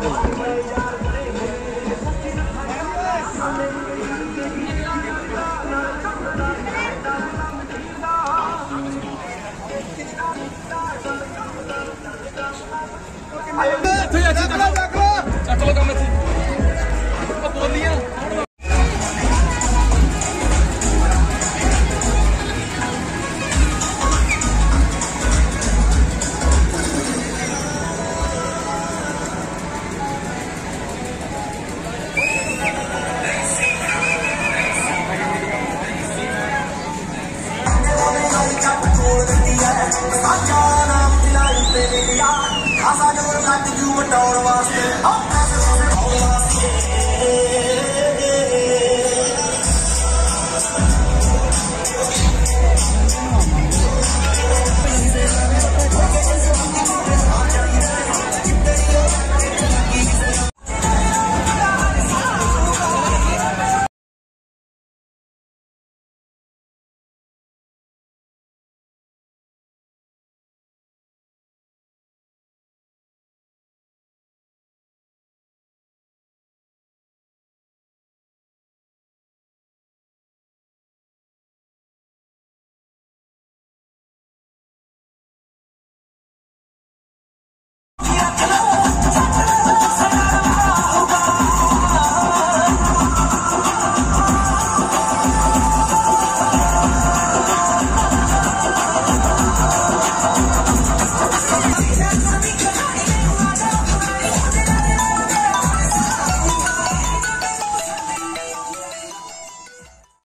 아, 야, 네, 진짜. Lord, I